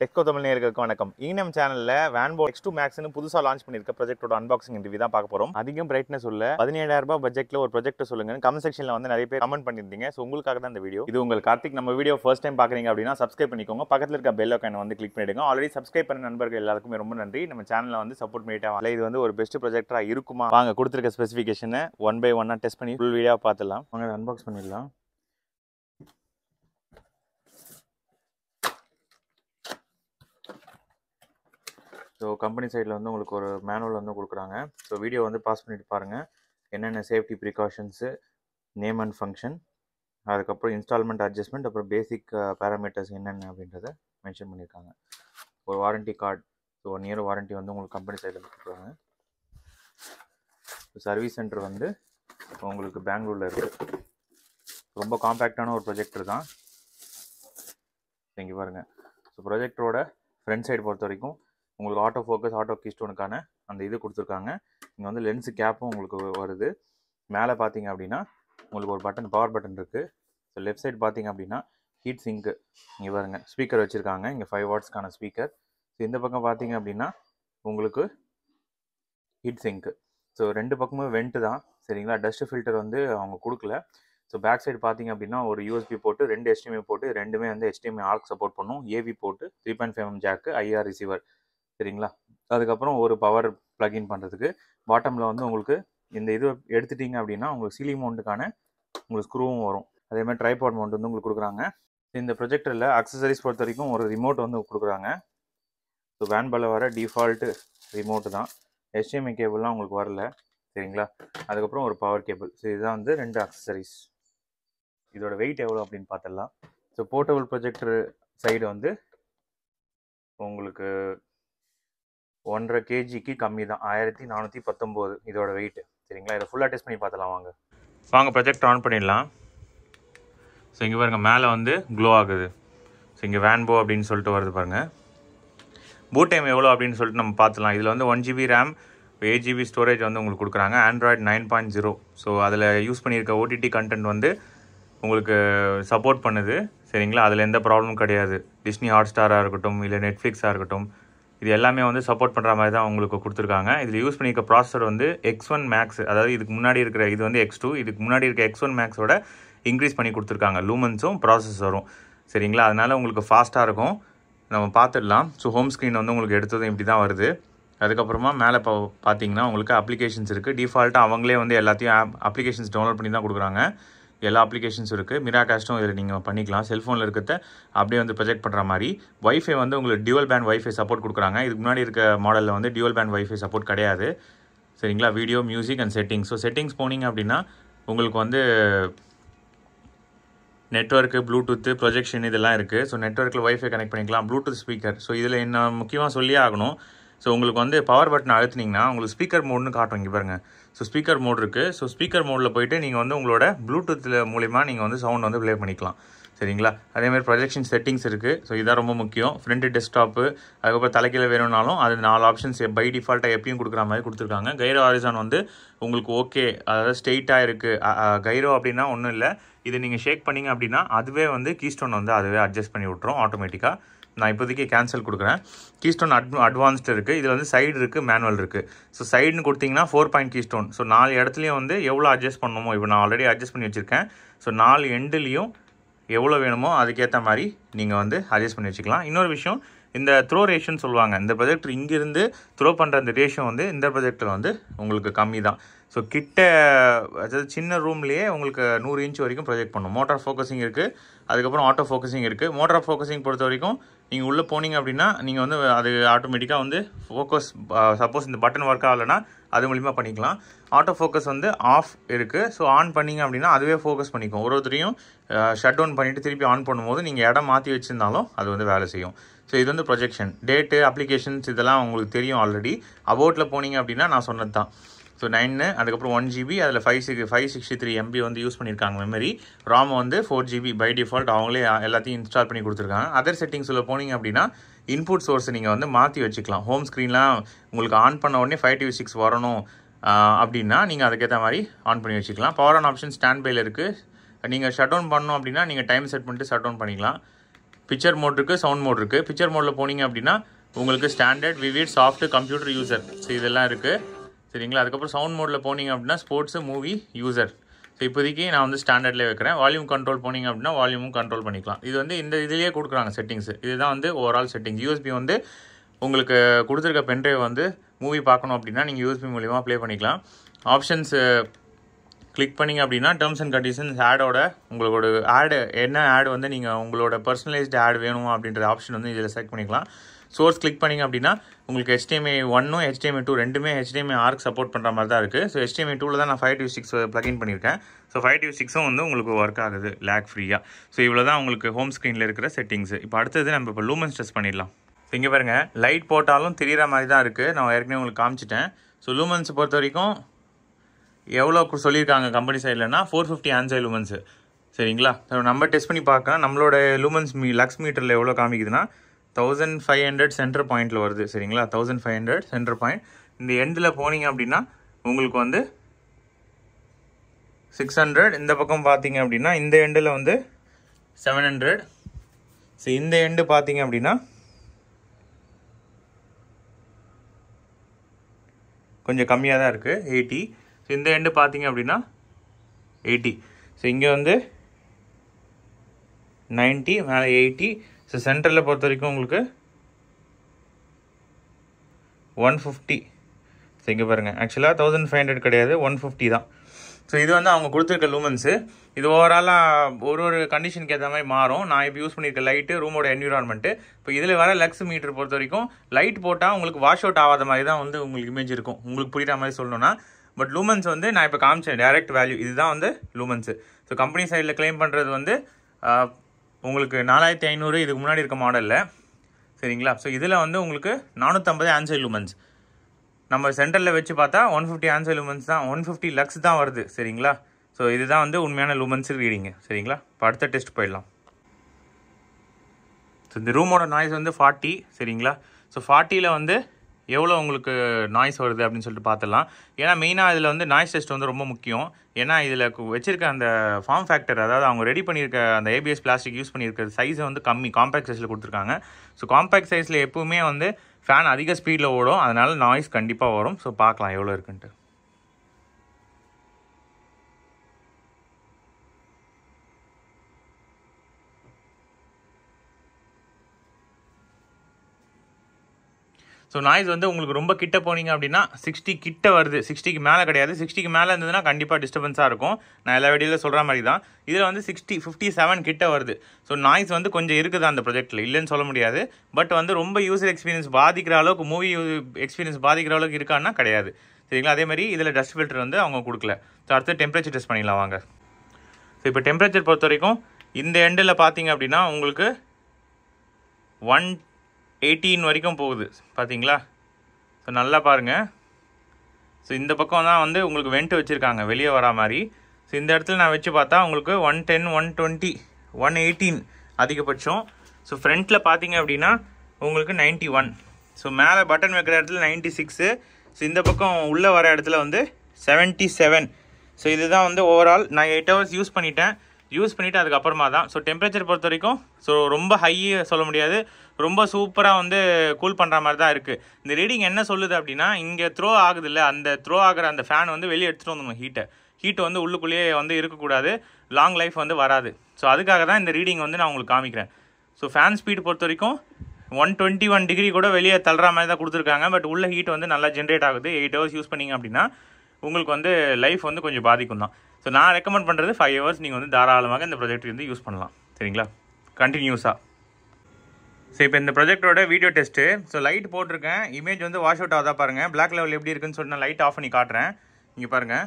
டெக்கோ தமிழ் நேர்களுக்கு வணக்கம். ஈனம் சேனல்ல வேன்போ எக்ஸ் டூ மேக்ஸ்னு புதுசாக லான்ச் பண்ணிருக்க ப்ராஜெக்டோட அன்பாக்சிங் இன்டர்வியூ தான் பார்க்க போறோம். அதிகம் பிரைட்னஸ் உள்ள பதினேழாயிரம் ரூபாய் பட்ஜெட்ல ஒரு ப்ரொஜெக்ட் சொல்லுங்க கமெண்ட் செக்ஷன்ல வந்து நிறைய பேர் கமெண்ட் பண்ணியிருந்தீங்க. ஸோ உங்களுக்காக தான் இந்த வீடியோ இது உங்கள் கார்த்திக். நம்ம வீடியோ ஃபர்ஸ்ட் டைம் பாக்குறீங்க அப்படின்னா சப்ஸ்கிரைப் பண்ணிக்கோங்க. பக்கத்தில் இருக்க பெல் ஐக்கான வந்து கிளிக் பண்ணிடுங்க. ஆல்ரெடி சப்ஸ்கிரைப் பண்ண நண்பர்கள் எல்லாருக்குமே ரொம்ப நன்றி. நம்ம சேனலில் வந்து சப்போர்ட் பண்ணிட்டே இது வந்து ஒரு பெஸ்ட் ப்ராஜெக்டரா இருக்குமா? வாங்க கொடுத்துருக்க ஸ்பெசிஃபிகேஷனை ஒன் பை ஒன்னா டெஸ்ட் பண்ணி ஃபுல் வீடியோ பார்த்துலாம் வாங்க அன்பாக்ஸ் பண்ணிடலாம். ஸோ கம்பெனி சைடில் வந்து உங்களுக்கு ஒரு மேனுவல் வந்து கொடுக்குறாங்க. ஸோ வீடியோ வந்து பாஸ் பண்ணிட்டு பாருங்கள் என்னென்ன safety precautions name and function அதுக்கப்புறம் இன்ஸ்டால்மெண்ட் அட்ஜஸ்ட்மெண்ட் அப்புறம் பேசிக் பேராமீட்டர்ஸ் uh, என்னென்ன அப்படின்றத மென்ஷன் பண்ணியிருக்காங்க. ஒரு warranty card so one year warranty வந்து உங்களுக்கு கம்பெனி சைடில் கொடுக்குறாங்க. சர்வீஸ் சென்டர் வந்து உங்களுக்கு பெங்களூரில் இருக்குது ரொம்ப காம்பேக்டான ஒரு ப்ரொஜெக்டர் தான். இங்கே பாருங்கள் ஸோ ப்ரொஜெக்டரோட ஃப்ரண்ட் சைடு பொறுத்த வரைக்கும் உங்களுக்கு ஆட்டோ ஃபோக்கஸ் ஆட்டோ கீஸ்டோனுக்கான அந்த இது கொடுத்துருக்காங்க. இங்கே வந்து லென்ஸு கேப்பும் உங்களுக்கு வருது. மேலே பார்த்தீங்க அப்படின்னா உங்களுக்கு ஒரு பட்டன் பவர் பட்டன் இருக்குது ஸோ லெஃப்ட் சைடு பார்த்தீங்க அப்படின்னா ஹீட் சிங்க்கு இங்கே பாருங்க ஸ்பீக்கர் வச்சுருக்காங்க. இங்கே ஃபைவ் வாட்ஸ்க்கான ஸ்பீக்கர் ஸோ இந்த பக்கம் பார்த்தீங்க அப்படின்னா உங்களுக்கு ஹீட் சிங்க்கு ஸோ ரெண்டு பக்கமும் வெண்ட்டு தான். சரிங்களா? டஸ்ட் ஃபில்டர் வந்து அவங்க கொடுக்கல. ஸோ பேக் சைடு பார்த்தீங்க அப்படின்னா ஒரு யூஎஸ்பி போட்டு ரெண்டு எஸ்டிஎம்ஏ போட்டு ரெண்டுமே வந்து HDMI ஆர்க் சப்போர்ட் பண்ணும். ஏவி போட்டு three point five M jack IR receiver சரிங்களா? அதுக்கப்புறம் ஒரு பவர் ப்ளக்இன் பண்ணுறதுக்கு பாட்டமில் வந்து உங்களுக்கு இந்த இது எடுத்துட்டீங்க அப்படின்னா உங்களுக்கு சீலிங் மவுண்ட்டுக்கான உங்களுக்கு ஸ்க்ரூவும் வரும். அதே மாதிரி ட்ரைபாட் மவுண்ட் வந்து உங்களுக்கு கொடுக்குறாங்க. இந்த ப்ரொஜெக்டரில் அக்சசரிஸ் பொறுத்த வரைக்கும் ஒரு ரிமோட் வந்து கொடுக்குறாங்க. ஸோ வேன்பால் வர டிஃபால்ட்டு ரிமோட்டு தான். ஹெச்டிஎம்ஐ கேபிள்லாம் உங்களுக்கு வரல. சரிங்களா? அதுக்கப்புறம் ஒரு பவர் கேபிள் ஸோ இதுதான் வந்து ரெண்டு அக்சசரிஸ் இதோட வெயிட் எவ்வளோ அப்படின்னு பார்த்துடலாம். ஸோ போர்ட்டபிள் ப்ரொஜெக்டர் சைடு வந்து உங்களுக்கு ஒன்றரை கேஜிக்கு கம்மி தான். ஆயிரத்தி நானூற்றி பத்தொம்போது. இதோட வெயிட் சரிங்களா? இதை ஃபுல்லாக டெஸ்ட் பண்ணி பார்த்துலாம் வாங்க. வாங்க ப்ரொஜெக்ட் ஆன் பண்ணிடலாம். ஸோ இங்கே பாருங்கள் மேலே வந்து க்ளோ ஆகுது. ஸோ இங்கே வேன்போ அப்படின்னு சொல்லிட்டு வருது பாருங்கள் பூட் டைம் எவ்வளோ அப்படின்னு சொல்லிட்டு நம்ம பார்த்துலாம் இதில் வந்து one GB RAM eight GB storage வந்து உங்களுக்கு கொடுக்குறாங்க. Android nine point zero so அதில் யூஸ் பண்ணியிருக்க ஓடிடி கண்டென்ட் வந்து உங்களுக்கு சப்போர்ட் பண்ணுது. சரிங்களா? அதில் எந்த ப்ராப்ளமும் கிடையாது. டிஸ்னி ஹாட் ஸ்டாராக இருக்கட்டும் இல்லை நெட்ஃப்ளிக்ஸாக இருக்கட்டும் இது எல்லாமே வந்து சப்போர்ட் பண்ணுற மாதிரி தான் உங்களுக்கு கொடுத்துருக்காங்க. இதில் யூஸ் பண்ணியிருக்க ப்ராசஸர் வந்து எக்ஸ் ஒன் மேக்ஸ் அதாவது இதுக்கு முன்னாடி இருக்கிற இது வந்து எக்ஸ் டூ இதுக்கு முன்னாடி இருக்க எக்ஸ் ஒன் மேக்ஸோட இன்க்ரீஸ் பண்ணி கொடுத்துருக்காங்க. லூமன்ஸும் ப்ராசஸரும் சரிங்களா? அதனால் உங்களுக்கு ஃபாஸ்ட்டாக இருக்கும். நம்ம பார்த்துடலாம். ஸோ ஹோம் ஸ்க்ரீன் வந்து உங்களுக்கு எடுத்ததும் இப்படி தான் வருது. அதுக்கப்புறமா மேலே இப்போ பார்த்தீங்கன்னா உங்களுக்கு அப்ளிகேஷன்ஸ் இருக்குது டிஃபால்ட்டாக அவங்களே வந்து எல்லாத்தையும் ஆப் அப்ளிகேஷன்ஸ் டவுன்லோட் பண்ணி தான் கொடுக்குறாங்க. எல்லா அப்ளிகேஷன்ஸும் இருக்குது மிராகாஸ்ட்டும் இதில் நீங்கள் பண்ணிக்கலாம். செல்ஃபோனில் இருக்கிறத அப்படியே வந்து ப்ரொஜெக்ட் பண்ணுற மாதிரி. வைஃபை வந்து உங்களுக்கு டியூவல் பேண்ட் வைஃபை சப்போர்ட் கொடுக்குறாங்க. இதுக்கு முன்னாடி இருக்க மாடலில் வந்து டியூவல் பேண்ட் வைஃபை சப்போர்ட் கிடையாது. சரிங்களா? Video music and settings so settings போனீங்க அப்படின்னா உங்களுக்கு வந்து நெட்ஒர்க்கு ப்ளூடூத்து ப்ரொஜெக்ஷன் இதெல்லாம் இருக்குது ஸோ நெட்ஒர்க்கில் ஒய்ஃபை கனெக்ட் பண்ணிக்கலாம். ப்ளூடூத் ஸ்பீக்கர் ஸோ இதில் என்ன முக்கியமாக சொல்லியே ஆகணும். ஸோ உங்களுக்கு வந்து பவர் பட்டன் அழுத்துனீங்கன்னா உங்களுக்கு ஸ்பீக்கர் மோட்னு காட்டும் இங்கே பாருங்கள் ஸோ ஸ்பீக்கர் மோட் இருக்குது ஸோ ஸ்பீக்கர் மோடில் போயிட்டு நீங்கள் வந்து உங்களோட ப்ளூடூத்தில் மூலிமா நீங்கள் வந்து சவுண்ட் வந்து ப்ளே பண்ணிக்கலாம். சரிங்களா? அதேமாதிரி ப்ரொஜெக்ஷன் செட்டிங்ஸ் இருக்குது ஸோ இதான் ரொம்ப முக்கியம். ஃப்ரண்ட்டு டெஸ்க்டாப்பு அதுக்கப்புறம் தலைக்கீழ வேணும்னாலும் அது நாலு ஆப்ஷன்ஸ் பை டிஃபால்ட்டாக எப்பயும் கொடுக்குற மாதிரி கொடுத்துருக்காங்க. கைரோ ஆரிசான் வந்து உங்களுக்கு ஓகே அதாவது ஸ்ட்ரெயிட்டாக இருக்குது கைரோ அப்படின்னா ஒன்றும் இல்லை. இதை நீங்கள் ஷேக் பண்ணிங்க அப்படின்னா அதுவே வந்து கீஸ்டோன் வந்து அதுவே அட்ஜஸ்ட் பண்ணி விட்ரும் ஆட்டோமேட்டிக்காக நான் இப்போதைக்கு கேன்சல் கொடுக்குறேன். கீஸ்டோன் அட் அட்வான்ஸ்டு இருக்குது இதில் வந்து சைடு இருக்குது மேனுவல் இருக்குது ஸோ சைடுன்னு கொடுத்தீங்கன்னா ஃபோர் பாயிண்ட் கீஸ்டோன் ஸோ நாலு இடத்துலையும் வந்து எவ்வளோ அட்ஜஸ்ட் பண்ணணுமோ இப்போ நான் ஆல்ரெடி அட்ஜஸ்ட் பண்ணி வச்சுருக்கேன். ஸோ நாலு எண்டுலேயும் எவ்வளோ வேணுமோ அதுக்கேற்ற மாதிரி நீங்கள் வந்து அட்ஜஸ்ட் பண்ணி வச்சுக்கலாம். இன்னொரு விஷயம் இந்த த்ரோ ரேஷன் சொல்லுவாங்க. இந்த ப்ரொஜெக்டர் இங்கிருந்து த்ரோ பண்ணுற அந்த ரேஷியோ வந்து இந்த ப்ரொஜெக்டர் வந்து உங்களுக்கு கம்மி தான் ஸோ கிட்ட அதாவது சின்ன ரூம்லேயே உங்களுக்கு நூறு இன்ச் வரைக்கும் ப்ரொஜெக்ட் பண்ணும் மோட்டார் ஃபோக்கஸிங் இருக்குது அதுக்கப்புறம் ஆட்டோ ஃபோக்கஸிங் இருக்குது மோட்டார் ஃபோக்கஸிங் பொறுத்த வரைக்கும் நீங்கள் உள்ளே போனீங்க அப்படின்னா நீங்கள் வந்து அது ஆட்டோமேட்டிக்காக வந்து ஃபோக்கஸ் சப்போஸ் இந்த பட்டன் ஒர்க் ஆகலைன்னா அது மூலிமா பண்ணிக்கலாம். ஆட்டோ ஃபோக்கஸ் வந்து ஆஃப் இருக்குது ஸோ ஆன் பண்ணிங்க அப்படின்னா அதுவே ஃபோக்கஸ் பண்ணிக்கும். ஒரு ஒருத்தரையும் ஷட் டவுன் பண்ணிவிட்டு திருப்பி ஆன் பண்ணும்போது நீங்கள் இடம் மாற்றி வச்சுருந்தாலும் அது வந்து வேலை செய்யும். ஸோ இது வந்து ப்ரொஜெக்ஷன் டேட்டு அப்ளிகேஷன்ஸ் இதெல்லாம் உங்களுக்கு தெரியும் ஆல்ரெடி அபவுட்டில் போனீங்க அப்படின்னா நான் சொன்னது தான் ஸோ நைன்னு அதுக்கப்புறம் ஒன் ஜிபி அதில் five six five sixty three MB வந்து யூஸ் பண்ணியிருக்காங்க மெமரி ராம் வந்து ஃபோர் ஜிபி பை டிஃபால்ட் அவங்களே எல்லாத்தையும் இன்ஸ்டால் பண்ணி கொடுத்துருக்காங்க. அதர் செட்டிங்ஸில் போனீங்க அப்படின்னா இன்புட் சோர்ஸ் நீங்கள் வந்து மாற்றி வச்சுக்கலாம். ஹோம் ஸ்க்ரீன்லாம் உங்களுக்கு ஆன் பண்ண உடனே ஃபைவ் டிவி சிக்ஸ் வரணும் அப்படின்னா நீங்கள் அதுக்கேற்ற மாதிரி ஆன் பண்ணி வச்சுக்கலாம். பவர் ஆன் ஆப்ஷன் ஸ்டாண்ட் பையில் இருக்குது நீங்கள் ஷட் டவுன் பண்ணணும் அப்படின்னா நீங்கள் டைம் செட் பண்ணிட்டு ஷட் டவுன் பண்ணிக்கலாம். பிக்சர் மோட் இருக்குது சவுண்ட் மோட் இருக்குது பிக்சர் மோடில் போனீங்க அப்படின்னா உங்களுக்கு standard vivid soft computer user so இதெல்லாம் இருக்குது சரிங்களா அதுக்கப்புறம் சவுண்ட் மோடில் போனீங்க அப்படின்னா ஸ்போர்ட்ஸு மூவி யூசர் ஸோ இப்போதைக்கு நான் வந்து ஸ்டாண்டர்ட்லேயே வைக்கிறேன். வால்யூம் கண்ட்ரோல் போனீங்க அப்படின்னா வால்யூமும் கண்ட்ரோல் பண்ணிக்கலாம். இது வந்து இந்த இதுலேயே கொடுக்குறாங்க செட்டிங்ஸ் இதுதான் வந்து ஓவரால் செட்டிங்ஸ் யூஎஸ்பி வந்து உங்களுக்கு கொடுத்துருக்க பென்ட்ரைவ் வந்து மூவி பார்க்கணும் அப்படின்னா நீங்கள் யூஎஸ்பி மூலியமாக ப்ளே பண்ணிக்கலாம். ஆப்ஷன்ஸ் கிளிக் பண்ணிங்க அப்படின்னா டேர்ம்ஸ் அண்ட் கண்டிஷன்ஸ் ஆடோட உங்களோட ஆடு என்ன ஆட் வந்து நீங்கள் உங்களோட பர்சனலைஸ்டு ஆட் வேணும் அப்படின்ற ஆப்ஷன் வந்து இதில் செலக்ட் பண்ணிக்கலாம். சோர்ஸ் கிளிக் பண்ணிங்க அப்படின்னா உங்களுக்கு ஹெச்டிஎம்ஐ ஒன்னும் ஹெச்டிஎம்ஐ டூ ரெண்டுமே ஹெச்டிஎம்ஐ ஆர்க் சப்போர்ட் பண்ணுற மாதிரி தான் இருக்குது ஸோ ஹெச்டிஎம்ஐ டூவில் தான் நான் ஃபைவ் டியூ சிக்ஸ் ப்ளகின் பண்ணியிருக்கேன். ஸோ ஃபைவ் டியூ சிக்ஸும் வந்து உங்களுக்கு ஒர்க் ஆகுது லேக் ஃப்ரீயாக ஸோ இவ்வளோ தான் உங்களுக்கு ஹோம் ஸ்க்ரீனில் இருக்கிற செட்டிங்ஸ் இப்போ அடுத்தது நம்ம இப்போ லூமன்ஸ் டெஸ்ட் பண்ணிடலாம். ஸோ இங்கே பாருங்கள் லைட் போட்டாலும் தெரிகிற மாதிரி தான் இருக்குது நான் ஏற்கனவே உங்களுக்கு காமிச்சிட்டேன். ஸோ லூமன்ஸ் பொறுத்த வரைக்கும் எவ்வளோ சொல்லியிருக்காங்க கம்பெனி சைட்லனா ஃபோர் ஃபிஃப்டி ஆன்சை லூமன்ஸு சரிங்களா? நம்ம டெஸ்ட் பண்ணி பார்க்கலாம். நம்மளோட லூமன்ஸ் மீ லக்ஸ் மீட்டரில் எவ்வளோ காமிக்குதுன்னா தௌசண்ட் ஃபைவ் ஹண்ட்ரட் சென்டர் பாயிண்டில் வருது சரிங்களா? Thousand five hundred centre point இந்த எண்டில் போனீங்க அப்படின்னா உங்களுக்கு வந்து சிக்ஸ் ஹண்ட்ரட் இந்த பக்கம் பார்த்தீங்க அப்படின்னா இந்த எண்டில் வந்து செவன் ஹண்ட்ரட் ஸோ இந்த எண்டு பார்த்தீங்க அப்படின்னா கொஞ்சம் கம்மியாக தான் இருக்குது எயிட்டி ஸோ இந்த எண்டு பார்த்தீங்க அப்படின்னா எயிட்டி ஸோ இங்கே வந்து நைன்ட்டி மேலே எயிட்டி ஸோ சென்டரில் பொறுத்த வரைக்கும் உங்களுக்கு ஒன் ஃபிஃப்டி ஸோ இங்கே பாருங்கள் ஆக்சுவலாக தௌசண்ட் ஃபைவ் ஹண்ட்ரட் கிடையாது ஒன் ஃபிஃப்டி தான். ஸோ இது வந்து அவங்க கொடுத்துருக்க லூமன்ஸு இது ஓவராலாக ஒரு ஒரு கண்டிஷனுக்கு ஏற்ற மாதிரி மாறும். நான் இப்போ யூஸ் பண்ணியிருக்க லைட்டு ரூமோட என்விரான்மெண்ட்டு இப்போ இதில் வர லக்ஸ் மீட்டர் பொறுத்த வரைக்கும் லைட் போட்டால் உங்களுக்கு வாஷ் அவுட் ஆகாத மாதிரி தான் வந்து உங்களுக்கு இமேஜ் இருக்கும். உங்களுக்கு புரியுற மாதிரி சொல்லணும்னா. பட் லூமன்ஸ் வந்து நான் இப்போ காமிச்சேன் டேரக்ட் வேல்யூ இதுதான் வந்து லூமன்ஸு ஸோ கம்பெனி சைடில் க்ளைம் பண்ணுறது வந்து உங்களுக்கு நாலாயிரத்தி ஐநூறு இதுக்கு முன்னாடி இருக்க மாடலில் சரிங்களா? ஸோ இதில் வந்து உங்களுக்கு நானூற்றம்பது ஆன்சர் லூமன்ஸ் நம்ம சென்டரில் வச்சு பார்த்தா ஒன் ஃபிஃப்டி ஆன்சர் லூமன்ஸ் தான் ஒன் ஃபிஃப்டி லக்ஸ் தான் வருது. சரிங்களா? ஸோ இதுதான் வந்து உண்மையான லூமன்ஸ் ரீடிங்கு சரிங்களா? இப்போ அடுத்த டெஸ்ட் போயிடலாம். ஸோ இந்த ரூமோட நாய்ஸ் வந்து ஃபார்ட்டி சரிங்களா? ஸோ ஃபார்ட்டியில் வந்து எவ்வளோ உங்களுக்கு நாய்ஸ் வருது அப்படின்னு சொல்லிட்டு பார்த்துடலாம் ஏன்னா மெயினாக இதில் வந்து நாய்ஸ் டெஸ்ட் வந்து ரொம்ப முக்கியம். ஏன்னா இதில் வச்சிருக்க அந்த ஃபார்ம் ஃபேக்டர் அதாவது அவங்க ரெடி பண்ணியிருக்க அந்த ஏபிஎஸ் பிளாஸ்டிக் யூஸ் பண்ணியிருக்க சைஸை வந்து கம்மி. காம்பேக்ட் சைஸில் கொடுத்துருக்காங்க. ஸோ காம்பேக்ட் சைஸில் எப்பவுமே வந்து ஃபேன் அதிக ஸ்பீடில் ஓடும். அதனால நாய்ஸ் கண்டிப்பாக வரும். ஸோ பார்க்கலாம் எவ்வளோ இருக்குன்ட்டு. ஸோ நாய்ஸ் வந்து உங்களுக்கு ரொம்ப கிட்ட போனீங்க அப்படின்னா சிக்ஸ்டி கிட்ட வருது. சிக்ஸ்டிக்கு மேலே கிடையாது. சிக்ஸ்டிக்கு மேலே இருந்ததுன்னா கண்டிப்பாக டிஸ்டர்பன்ஸாக இருக்கும். நான் எல்லா வீடியோவில் சொல்கிற மாதிரி தான் இதில் வந்து சிக்ஸ்டி ஃபிஃப்டி செவன் கிட்ட வருது. ஸோ நாய்ஸ் வந்து கொஞ்சம் இருக்குது அந்த ப்ரொஜெக்ட்டில் இல்லைன்னு சொல்ல முடியாது. பட் வந்து ரொம்ப யூசர் எக்ஸ்பீரியன்ஸ் பாதிக்கிற அளவுக்கு மூவி எக்ஸ்பீரியன்ஸ் பாதிக்கிற அளவுக்கு இருக்கான்னா கிடையாது. சரிங்களா? அதே மாதிரி இதில் டஸ்ட் ஃபில்டர் வந்து அவங்க கொடுக்கல. ஸோ அடுத்து டெம்பரேச்சர் டெஸ்ட் பண்ணிடலாம் வாங்க. ஸோ இப்போ டெம்பரேச்சர் பொறுத்த வரைக்கும் இந்த எண்டில் பார்த்தீங்க அப்படின்னா உங்களுக்கு ஒன் எயிட்டீன் வரைக்கும் போகுது. பார்த்தீங்களா ஸோ நல்லா பாருங்கள் ஸோ இந்த பக்கம் தான் வந்து உங்களுக்கு வெண்ட் வச்சுருக்காங்க. வெளியே வரா மாதிரி. ஸோ இந்த இடத்துல நான் வச்சு பார்த்தா உங்களுக்கு one ten one twenty one eighteen அதிகபட்சம். ஸோ ஃப்ரண்ட்டில் பார்த்தீங்க அப்படின்னா உங்களுக்கு நைன்ட்டி ஒன் ஸோ மேலே பட்டன் வைக்கிற இடத்துல நைன்ட்டி சிக்ஸு ஸோ இந்த பக்கம் உள்ளே வர இடத்துல வந்து செவன்ட்டி செவன் ஸோ இதுதான் வந்து ஓவரால் நான் எயிட் ஹவர்ஸ் யூஸ் பண்ணிட்டேன். யூஸ் பண்ணிவிட்டு அதுக்கப்புறமா தான். ஸோ டெம்பரேச்சர் பொறுத்த வரைக்கும் ஸோ ரொம்ப ஹை சொல்ல முடியாது. ரொம்ப சூப்பராக வந்து கூல் பண்ணுற மாதிரி தான் இருக்குது இந்த ரீடிங் என்ன சொல்லுது அப்படின்னா இங்கே த்ரோ ஆகுது இல்லை அந்த த்ரோ ஆகிற அந்த ஃபேன் வந்து வெளியே எடுத்துகிட்டு வந்துடணும் ஹீட்டை ஹீட் வந்து உள்ளுக்குள்ளேயே வந்து இருக்கக்கூடாது. லாங் லைஃப் வந்து வராது. ஸோ அதுக்காக தான் இந்த ரீடிங் வந்து நான் உங்களுக்கு காமிக்கிறேன். ஸோ ஃபேன் ஸ்பீட் பொறுத்த வரைக்கும் ஒன் டுவெண்ட்டி ஒன் டிகிரி கூட வெளியே தள்ளுற மாதிரி தான் கொடுத்துருக்காங்க. பட் உள்ள ஹீட் வந்து நல்லா ஜென்ரேட் ஆகுது. எயிட் ஹவர்ஸ் யூஸ் பண்ணீங்க அப்படின்னா உங்களுக்கு வந்து லைஃப் வந்து கொஞ்சம் பாதிக்கும் தான். ஸோ நான் ரெக்கமெண்ட் பண்ணுறது ஃபைவ் ஹவர்ஸ் நீங்கள் வந்து தாராளமாக இந்த ப்ரொஜெக்ட் வந்து யூஸ் பண்ணலாம். சரிங்களா? கண்டினியூஸாக ஸோ இப்போ இந்த ப்ரொஜெக்டோட வீடியோ டெஸ்ட்டு ஸோ லைட் போட்டிருக்கேன். இமேஜ் வந்து வாஷ் அவுட் ஆகுதா பாருங்கள் பிளாக் லெவல் எப்படி இருக்குன்னு சொல்லிட்டு நான் லைட் ஆஃப் பண்ணி காட்டுறேன். இங்கே பாருங்கள்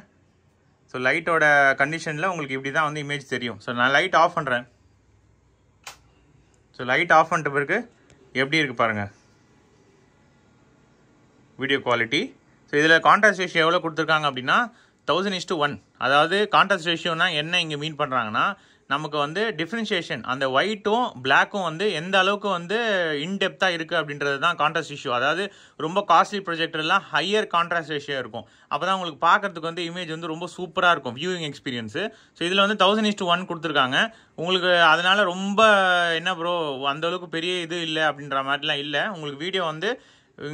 ஸோ லைட்டோட கண்டிஷனில் உங்களுக்கு இப்படி தான் வந்து இமேஜ் தெரியும். ஸோ நான் லைட் ஆஃப் பண்ணுறேன் ஸோ லைட் ஆஃப் பண்ணிட்ட பிறகு எப்படி இருக்குது பாருங்கள் வீடியோ குவாலிட்டி ஸோ இதில் கான்ட்ராஸ்ட் ரேஷியோ எவ்வளோ கொடுத்துருக்காங்க அப்படின்னா தௌசண்ட் இஸ் ஒன் அதாவது கான்ட்ராஸ்ட் ரேஷியோனா என்ன இங்கே மீன் பண்ணுறாங்கன்னா நமக்கு வந்து டிஃப்ரென்ஷியேஷன் அந்த ஒயிட்டும் பிளாக்கும் வந்து எந்த அளவுக்கு வந்து இன்டெப்த்தாக இருக்குது அப்படின்றது தான் கான்ட்ராஸ்ட் இஷ்யூ அதாவது ரொம்ப காஸ்ட்லி ப்ரொஜெக்டர்லாம் ஹையர் கான்ட்ராஸ்ட் ரேஷியோ இருக்கும். அப்போ தான் உங்களுக்கு பார்க்கறதுக்கு வந்து இமேஜ் வந்து ரொம்ப சூப்பராக இருக்கும் வியூவிங் எக்ஸ்பீரியன்ஸு ஸோ இதில் வந்து தௌசண்ட் இஸ் ஒன் கொடுத்துருக்காங்க. உங்களுக்கு அதனால் ரொம்ப என்ன ப்ரோ அந்த அளவுக்கு பெரிய இது இல்லை அப்படின்ற மாதிரிலாம் இல்லை. உங்களுக்கு வீடியோ வந்து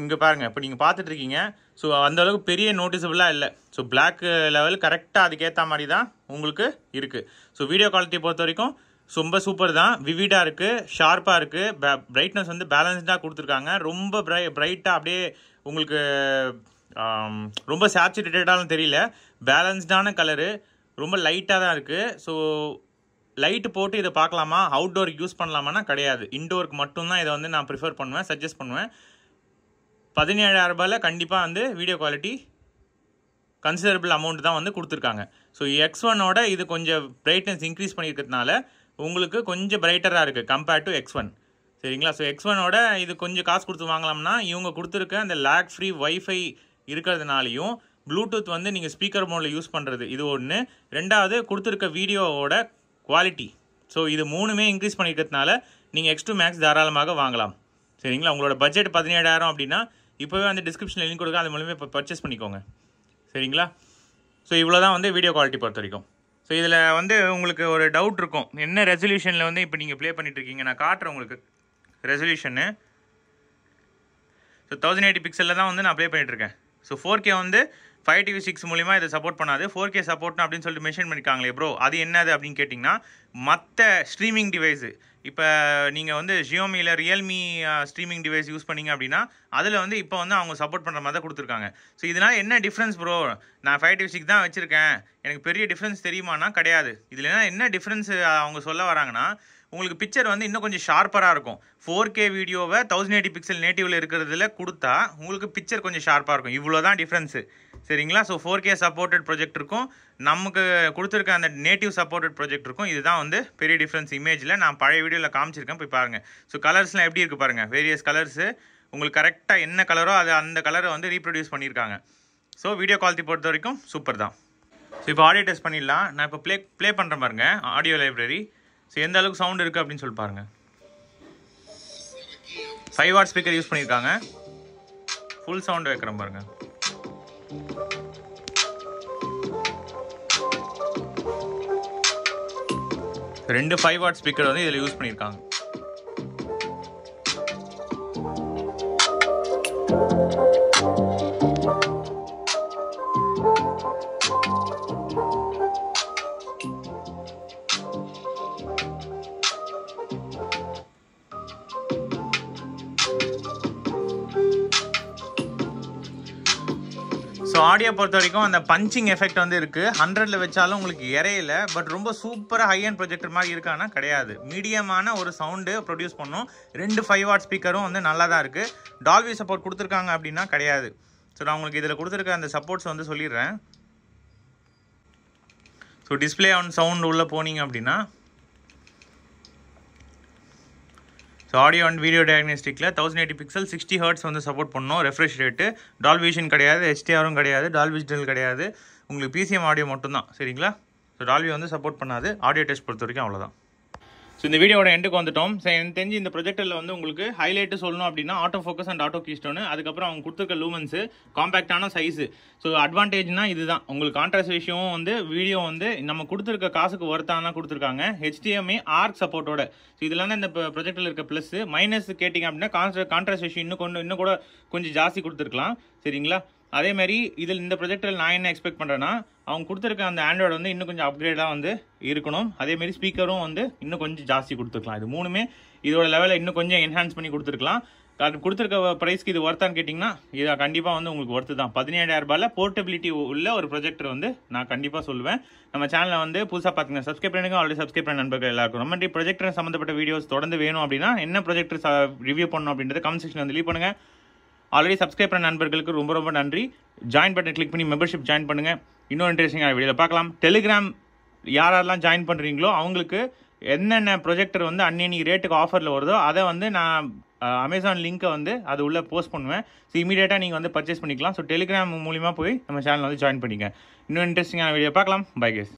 இங்கே பாருங்கள் இப்போ நீங்கள் பார்த்துட்ருக்கீங்க. ஸோ அந்தளவுக்கு பெரிய நோட்டிசபிளாக இல்லை. ஸோ பிளாக் லெவல் கரெக்டாக அதுக்கேற்ற மாதிரி தான் உங்களுக்கு இருக்குது ஸோ வீடியோ குவாலிட்டி பொறுத்த வரைக்கும் ரொம்ப சூப்பர் தான். விவிடாக இருக்குது ஷார்ப்பாக இருக்குது பிரைட்னஸ் வந்து பேலன்ஸ்டாக கொடுத்துருக்காங்க. ரொம்ப பிரை பிரைட்டாக அப்படியே உங்களுக்கு ரொம்ப சேச்சுரேட்டடாலும் தெரியல. பேலன்ஸ்டான கலரு ரொம்ப லைட்டாக தான் இருக்குது ஸோ லைட் போட்டு இதை பார்க்கலாமா? அவுட்டோருக்கு யூஸ் பண்ணலாமான்னா கிடையாது. இன்டோருக்கு மட்டும்தான் இதை வந்து நான் ப்ரிஃபர் பண்ணுவேன் சஜஸ்ட் பண்ணுவேன். பதினேழாயிரம் ரூபாயில் கண்டிப்பாக வந்து வீடியோ குவாலிட்டி கன்சிடரபிள் அமௌண்ட் தான் வந்து கொடுத்துருக்காங்க. ஸோ எக்ஸ் ஒன்னோட இது கொஞ்சம் பிரைட்னஸ் இன்க்ரீஸ் பண்ணியிருக்கிறதுனால உங்களுக்கு கொஞ்சம் பிரைட்டராக இருக்குது கம்பேர்ட் டு எக்ஸ் ஒன் சரிங்களா? ஸோ எக்ஸ் ஒனோட இது கொஞ்சம் காசு கொடுத்து வாங்கலாம்னா இவங்க கொடுத்துருக்க அந்த லேக் ஃப்ரீ வைஃபை இருக்கிறதுனாலையும் ப்ளூடூத் வந்து நீங்கள் ஸ்பீக்கர் மோடில் யூஸ் பண்ணுறது இது ஒன்று ரெண்டாவது கொடுத்துருக்க வீடியோவோட குவாலிட்டி ஸோ இது மூணுமே இன்க்ரீஸ் பண்ணியிருக்கிறதுனால நீங்கள் எக்ஸ் டூ மேக்ஸ் தாராளமாக வாங்கலாம். சரிங்களா? உங்களோட பட்ஜெட் பதினேழாயிரம் அப்படின்னா இப்போவே வந்து டிஸ்கிரிப்ஷனில் லிங்க் கொடுக்க அது மூலமே இப்போ பர்ச்சேஸ் பண்ணிக்கோங்க. சரிங்களா? ஸோ இவ்வளோ தான் வந்து வீடியோ குவாலிட்டி பொறுத்த வரைக்கும். ஸோ இதில் வந்து உங்களுக்கு ஒரு டவுட் இருக்கும். என்ன ரெசல்யூஷனில் வந்து இப்போ நீங்கள் ப்ளே பண்ணிட்டு இருக்கீங்க? நான் காட்டுறேன் உங்களுக்கு ரெசல்யூஷனு ஸோ தௌசண்ட் எயிட்டி பிக்சலில் தான் வந்து நான் ப்ளே பண்ணிட்டுருக்கேன் ஸோ ஃபோர் கே வந்து ஃபைவ் டிவி சிக்ஸ் மூலிமா இதை சப்போர்ட் பண்ணாது. ஃபோர் கே சப்போர்ட்னு அப்படின்னு சொல்லிட்டு மென்ஷன் பண்ணியிருக்காங்களே ப்ரோ அது என்னது அப்படின்னு கேட்டிங்கன்னா மற்ற ஸ்ட்ரீமிங் டிவைஸு இப்போ நீங்கள் வந்து ஜியோமியில் ரியல்மி ஸ்ட்ரீமிங் டிவைஸ் யூஸ் பண்ணீங்க அப்படின்னா அதில் வந்து இப்போ வந்து அவங்க சப்போர்ட் பண்ணுற மாதிரி தான் கொடுத்துருக்காங்க. ஸோ இதனால் என்ன டிஃப்ரென்ஸ் ப்ரோ நான் ஃபைவ் டி சிக்ஸ் தான் வச்சுருக்கேன். எனக்கு பெரிய டிஃப்ரென்ஸ் தெரியுமானா கிடையாது. இதில் என்ன டிஃப்ரென்ஸ் அவங்க சொல்ல வராங்கன்னா உங்களுக்கு பிக்சர் வந்து இன்னும் கொஞ்சம் ஷார்ப்பராக இருக்கும். ஃபோர் கே வீடியோவை தௌசண்ட் எயிட்டி பிக்சல் நேட்டிவில் இருக்கிறதுல கொடுத்தா உங்களுக்கு பிக்சர் கொஞ்சம் ஷார்ப்பாக இருக்கும். இவ்வளோ தான் டிஃப்ரென்ஸு சரிங்களா? So four K supported project இருக்கும். நமக்கு கொடுத்துருக்க அந்த நேட்டிவ் சப்போர்ட்டட் ப்ரொஜெக்ட் இருக்கும். இதுதான் வந்து பெரிய டிஃப்ரென்ஸ் இமேஜில் நான் பழைய வீடியோவில் காமிச்சிருக்கேன். போய் பாருங்கள் ஸோ கலர்ஸ்லாம் எப்படி இருக்குது பாருங்கள் வேரியஸ் கலர்ஸு உங்களுக்கு கரெக்டாக என்ன கலரோ அது அந்த கலரை வந்து ரீப்ரொடியூஸ் பண்ணியிருக்காங்க. ஸோ வீடியோ குவாலிட்டி பொறுத்த வரைக்கும் சூப்பர் தான். ஸோ இப்போ ஆடியோ டெஸ்ட் பண்ணிடலாம். நான் இப்போ ப்ளே ப்ளே பண்ணுறேன் பாருங்க. ஆடியோ லைப்ரரி ஸோ எந்த அளவுக்கு சவுண்ட் இருக்குது அப்படின்னு சொல்லி பாருங்கள் ஃபைவ் வாட் ஸ்பீக்கர் யூஸ் பண்ணியிருக்காங்க. ஃபுல் சவுண்ட் வைக்கிறேன் பாருங்கள் ரெண்டு ஃபைவ் வாட் ஸ்பீக்கர் வந்து இதில் யூஸ் பண்ணியிருக்காங்க. ஸோ ஆடியோ பொறுத்த வரைக்கும் அந்த பஞ்சிங் எஃபெக்ட் வந்து இருக்குது ஹண்ட்ரடில் வச்சாலும் உங்களுக்கு இறையில பட் ரொம்ப சூப்பராக ஹை அண்ட் ப்ரொஜெக்டர் மாதிரி இருக்கானா கிடையாது. மீடியமான ஒரு சவுண்டு ப்ரொடியூஸ் பண்ணும். ரெண்டு ஃபைவ் வாட் ஸ்பீக்கரும் வந்து நல்லா தான் இருக்குது டால்வி சப்போர்ட் கொடுத்துருக்காங்க அப்படின்னா கிடையாது. ஸோ நான் உங்களுக்கு இதில் கொடுத்துருக்க அந்த சப்போர்ட்ஸ் வந்து சொல்லிடுறேன். ஸோ டிஸ்பிளே ஆன் சவுண்ட் உள்ளே போனீங்க அப்படின்னா so audio and video டயக்னோஸ்டிக்கில் thousand eighty pixel sixty hertz வந்து சப்போர்ட் பண்ணோம். ரெஃப்ரெஷ் ரேட்டு டால்விஷன் கிடையாது ஹெச்டிஆரும் கிடையாது டால்விஜிட்டல் கிடையாது. உங்களுக்கு பிசிஎம் ஆடியோ மட்டும்தான். சரிங்களா? ஸோ டால்வி வந்து சப்போர்ட் பண்ணாது. ஆடியோ டெஸ்ட் பொறுத்த வரைக்கும் அவ்வளோதான் ஸோ இந்த வீடியோட எண்டுக்கு வந்துட்டோம். ஸோ எனக்கு தெரிஞ்சு இந்த ப்ரொஜெக்டரில் வந்து உங்களுக்கு ஹைலைட்டு சொல்லணும் அப்படின்னா auto focus and auto keystone அதுக்கப்புறம் அவங்க கொடுத்துருக்க லூமன்ஸு காம்பேக்டான சைஸு ஸோ அட்வான்டேஜ்னா இதுதான். உங்களுக்கு கான்ட்ராஸ்ட் விஷயமும் வந்து வீடியோ வந்து நம்ம கொடுத்துருக்க காசுக்கு ஒர்த்தான கொடுத்துருக்காங்க. ஹெச்டிஎம்ஏ ஆர்க் சப்போர்ட்டோட ஸோ இதெல்லாம் தான் இந்த ப்ரொஜெக்டில் இருக்க ப்ளஸ் மைனஸ் கேட்டிங்க அப்படின்னா கான்ட்ரா கான்ட்ராஸ்ட் விஷயம் இன்னும் கொண்டு இன்னும் கூட கொஞ்சம் ஜாஸ்தி கொடுத்துருக்கலாம். சரிங்களா? அதேமாதிரி இதில் இந்த ப்ரொஜெக்டில் நான் என்ன எக்ஸ்பெக்ட் பண்ணுறேன்னா அவங்க கொடுத்துருக்க அந்த ஆண்ட்ராய்டு வந்து இன்னும் கொஞ்சம் அப்கிரேடாக வந்து இருக்கணும். அதேமாரி ஸ்பீக்கரும் வந்து இன்னும் கொஞ்சம் ஜாஸ்தி கொடுத்துருக்கலாம். இது மூணுமே இதோட லெவலில் இன்னும் கொஞ்சம் என்ஹான்ஸ் பண்ணி கொடுத்துருக்கலாம். அது கொடுத்துருக்க ப்ரைஸ்க்கு இது ஒர்த்தான்னு கேட்டிங்கன்னா இது கண்டிப்பாக வந்து உங்களுக்கு ஒர்த்து தான். பதினேழாயிரம் ரூபாயில் போர்ட்டபிலிட்டி உள்ள ஒரு ப்ரொஜெக்டர் வந்து நான் கண்டிப்பாக சொல்லுவேன். நம்ம சேனலை வந்து புதுசாக பார்த்தீங்கன்னா சப்ஸ்கிரைப் பண்ணுங்க ஆல்ரெடி சப்ஸ்கிரைப் பண்ண நண்பர்கள் எல்லாருக்கும் ரொம்ப நன்றி. ப்ரொஜெக்டர் சம்மந்தப்பட்ட வீடியோஸ் தொடர்ந்து வேணும் அப்படின்னா என்ன ப்ரொஜெக்டர் ரிவ்யூ பண்ணணும் அப்படின்றத கமெண்ட் செக்ஷன் வந்து லீவ் பண்ணுங்கள் ஆல்ரெடி சப்ஸ்கிரைப் பண்ண நண்பர்களுக்கு ரொம்ப ரொம்ப நன்றி. ஜாயின் பட்டன் கிளிக் பண்ணி மெம்பர்ஷிப் ஜாயின் பண்ணுங்கள் இன்னும் இன்ட்ரெஸ்டிங்கான வீடியோவில் பார்க்கலாம். டெலிகிராம் யாரெல்லாம் ஜாயின் பண்ணுறீங்களோ அவங்களுக்கு என்னென்ன ப்ரொஜெக்டர் வந்து அன்னி ரேட்டுக்கு ஆஃபரில் வருதோ அதை வந்து நான் அமேசான் லிங்க்கை வந்து அது உள்ளே போஸ்ட் பண்ணுவேன். ஸோ இமீடியட்டாக நீங்கள் வந்து பர்ச்சேஸ் பண்ணிக்கலாம். ஸோ டெலிகிராம் மூலிமா போய் நம்ம சேனல் வந்து ஜாயின் பண்ணிங்க இன்னும் இன்ட்ரெஸ்டிங்கான வீடியோ பார்க்கலாம். By case